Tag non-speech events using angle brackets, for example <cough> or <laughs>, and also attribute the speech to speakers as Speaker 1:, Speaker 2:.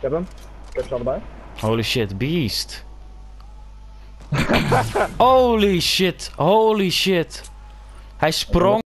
Speaker 1: Ik heb hem. Ik heb ze allebei.
Speaker 2: Holy shit, beast. <laughs> Holy shit, holy shit. Hij sprong